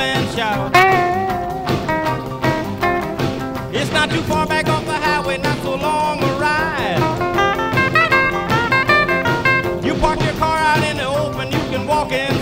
and shout. It's not too far back off the highway, not so long a ride. You park your car out in the open, you can walk in.